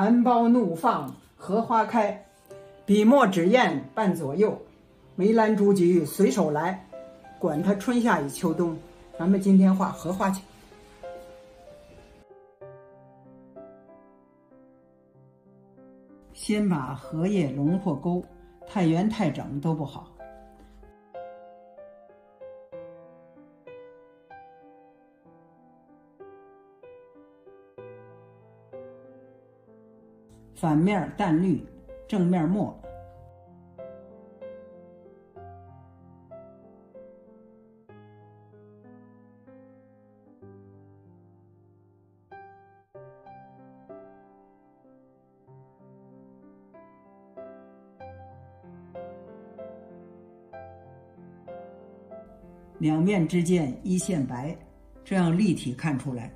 含苞怒放荷花开，笔墨纸砚伴左右，梅兰竹菊随手来，管它春夏与秋冬。咱们今天画荷花去。先把荷叶轮廓勾，太圆太整都不好。反面淡绿，正面墨。两面之间一线白，这样立体看出来。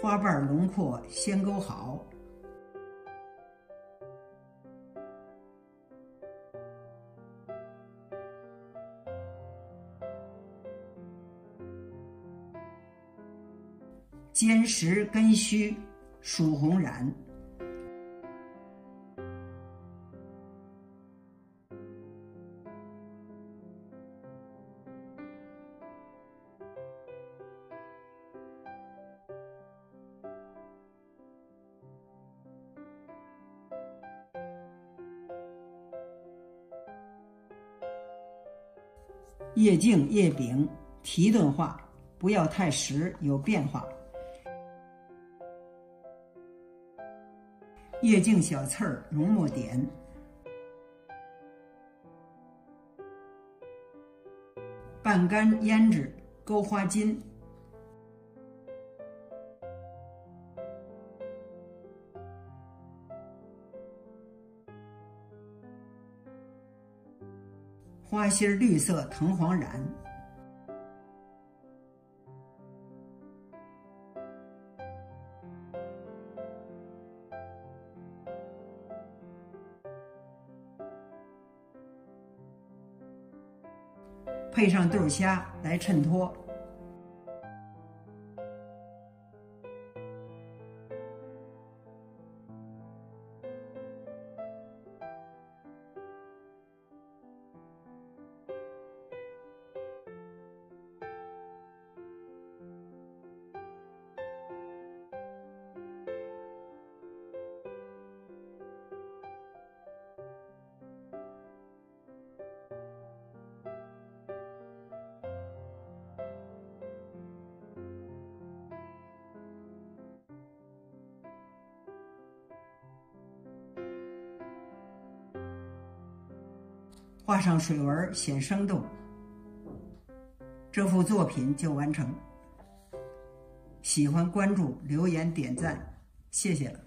花瓣轮廓先勾好。坚实根须，曙红染。叶茎、叶柄提顿化，不要太实，有变化。叶茎小刺儿，浓墨点；半干胭脂，勾花筋；花心绿色藤黄染。配上豆虾来衬托。画上水纹显生动，这幅作品就完成。喜欢关注、留言、点赞，谢谢了。